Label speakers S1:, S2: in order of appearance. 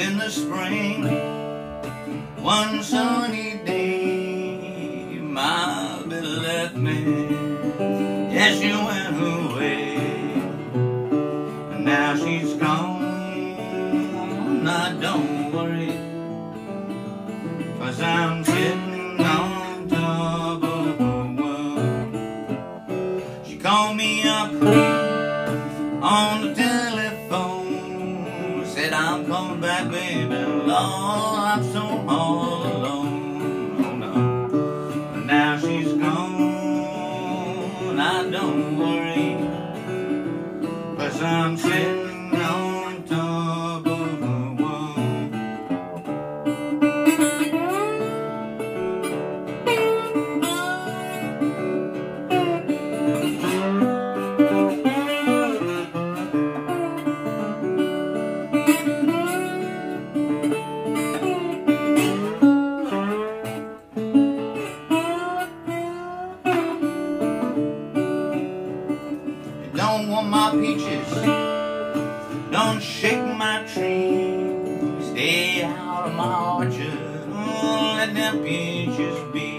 S1: in the spring, one sunny day, my me. Yes, she went away. And now she's gone. I don't worry. Cause I'm sitting on top of the world. She called me up on the telephone. Said I'm coming back, baby. Lord, I'm so all alone. Cause My peaches. Don't shake my tree. Stay out of my orchard. Oh, let them peaches be.